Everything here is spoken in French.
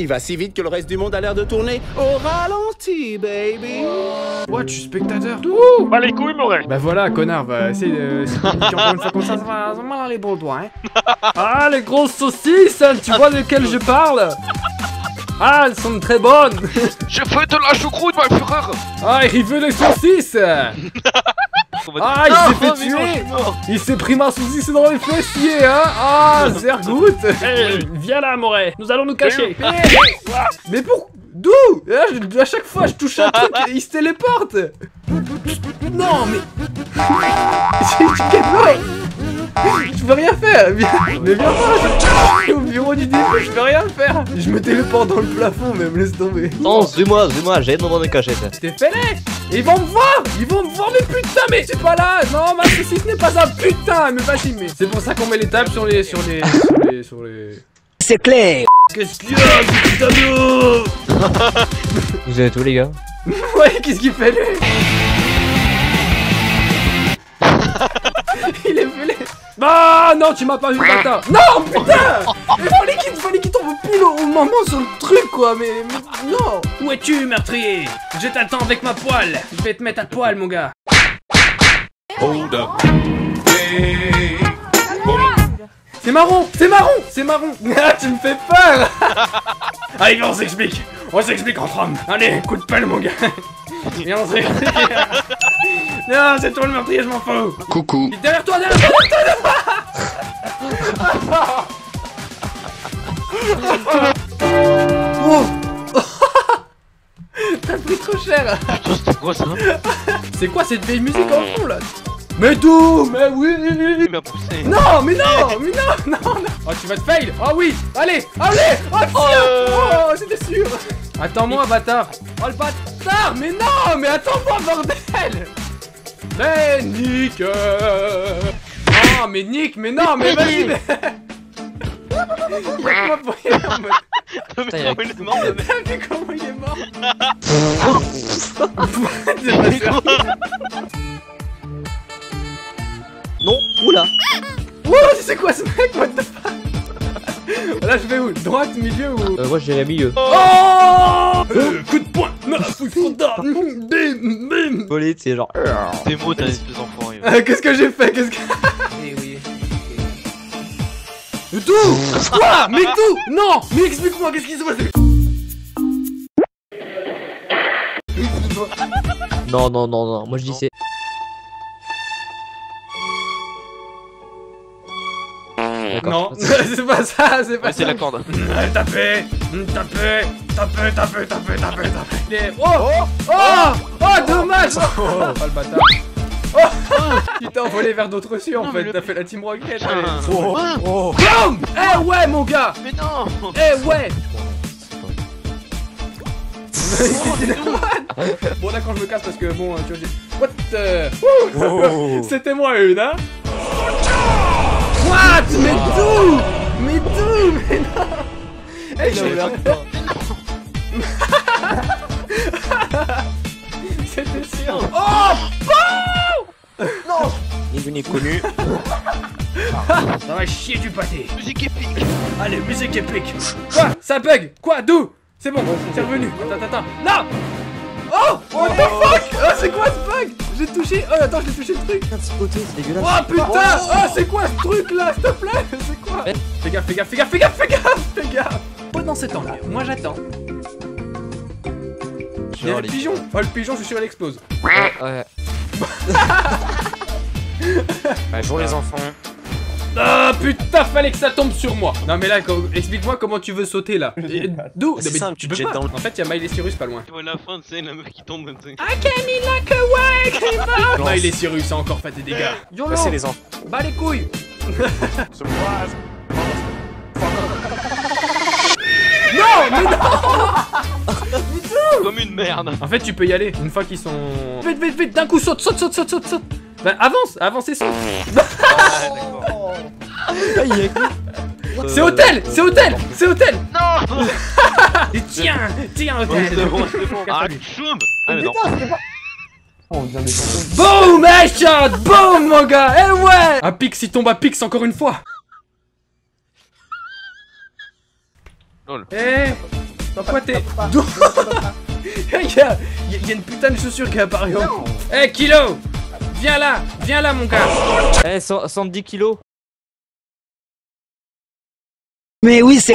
Il va si vite que le reste du monde a l'air de tourner au ralenti, baby. What, je suis spectateur? Ouh. Bah les couilles, Moret Bah voilà, connard, va essayer de... si encore une fois comme ça, ça va, ça va mal aller pour le doigt, hein. Ah, les grosses saucisses, hein, tu vois de quelles je parle? Ah, elles sont très bonnes. Je fais de la choucroute, ma fureur. Ah, il veut des saucisses Ah, il s'est fait tuer. Il s'est pris ma saucisse dans les fessiers, hein. Ah, Zergout. Hey, viens là, Moret, nous allons nous cacher. Mais pour... D'où? Là, je- À chaque fois, je touche un truc, il se téléporte. Non, mais... Je peux rien faire. Mais viens pas je- Au bureau du début, je peux rien faire. Je me téléporte dans le plafond, mais me laisse tomber. Non, suis-moi, suis-moi, j'ai dans une cachette. T'es fêlé Ils vont me voir Ils vont me voir, mais putain, mais c'est pas là. Non, ma saucisse n'est pas un putain Mais vas-y, mais... C'est pour ça qu'on met les tables sur les... sur les... sur les... sur les... C'est clair. Qu'est-ce qu'il y a, putain de... Vous êtes où les gars? Ouais, qu'est-ce qu'il fait lui? Il est fêlé Ah non, tu m'as pas vu, bâtard Non, putain Il fallait qu'il fallait qu'il tombe pile au, moment sur le truc, quoi, mais, mais non Où es-tu, meurtrier? Je t'attends avec ma poêle. Je vais te mettre à poil, mon gars. C'est marron C'est marron C'est marron Ah, tu me fais peur Allez, viens, on s'explique. On s'explique entre hommes. Allez, coup de pelle, mon gars. Viens, on s'explique. Non, c'est toi le meurtrier, je m'en fous. Coucou. Derrière toi, derrière toi, derrière toi Oh T'as pris trop cher. C'est quoi ça C'est quoi cette vieille musique en fond là Mais d'où Mais oui Il m'a poussé. Non, mais non, mais non, non, non. Oh, tu vas te fail. Oh oui. Allez, allez. Oh, tiens Oh, c'était sûr. Attends-moi, bâtard. Oh, le bâtard. Mais non Mais attends-moi, bordel Mais Nick euh... Oh, mais Nick, mais non, mais vas-y mais... Putain, il T'as vu comment il est mort Non, oula. Wow, c'est quoi ce mec What the fuck Là, je vais où? Droite, milieu ou... euh, Moi j'irai milieu. Oh! Euh, Coup de poing! Non, coup de frontal Bim Bim Voler, c'est genre. Tes mots, t'as espèce d'enfant. Euh, Qu'est-ce que j'ai fait? Qu'est-ce que... Eh oui. D'où? Quoi? Mais d'où? Non! Mais explique-moi, qu'est-ce qui se passe? Non, non, non, non, moi je dis c'est. Non, c'est pas ça, c'est pas Ouais, c'est ça. la corde. Tapez Tapez Tapez, tapez, tapez, tapez, tapez. Les- Oh Oh Oh dommage. Oh, oh le bâtard. Oh Tu t'es envolé vers d'autres cieux en fait, le- t'as fait la team rocket Oh Boum Eh ouais mon gars! Mais non. Eh ouais! Bon là quand je me casse parce que bon tu vois j'ai... What. C'était moi une hein What? Mais d'où? Mais d'où? Mais non. Eh j'ai C'était sûr. Oh Ni vu ni connu. Ça va chier du pâté. Musique épique. Allez, musique épique. Quoi? Ça bug. Quoi? D'où? C'est bon, c'est revenu. Attends, attends, Là Oh! What the fuck! Oh c'est quoi ce bug? J'ai touché... Oh attends, j'ai touché le truc. C'est dégueulasse. Oh putain Oh c'est quoi ce truc là S'il te plaît? C'est quoi? Fais gaffe, fais gaffe, fais gaffe, fais gaffe, fais gaffe, fais gaffe. Pendant ce temps-là, moi j'attends. Il y a le pigeon. Oh le pigeon, je suis sûr il explose. Ouais. Bonjour les enfants. Ah putain, fallait que ça tombe sur moi Non mais là, quand- explique-moi comment tu veux sauter là D'où C'est tu tu peux jettes pas dans le- En fait, il y a Miley Cyrus pas loin Tu vois la fin, tu sais, qui tombe. Miley Cyrus a encore fait des dégâts YOLO Passez les enfants. Bah les couilles Non mais non Comme une merde En fait, tu peux y aller une fois qu'ils sont. Vite, vite, vite, d'un coup, saute, saute, saute, saute, saute, saute. Bah, avance, avance et saute. C'est hôtel, c'est hôtel, c'est hôtel. Non Et tiens, tiens, Ouais, hôtel. C'est bon, c'est bon Ah, Ah, mais non Boom, headshot, boom, mon gars. Eh ouais. Un pix, il tombe à pix encore une fois. Lol. Eh, Pourquoi t'es... Il y, a, une putain de chaussure qui est apparue. Eh, Kilo Viens là Viens là, mon gars Eh, 100 110 kilos. Mais oui, c'est.